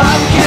I'm.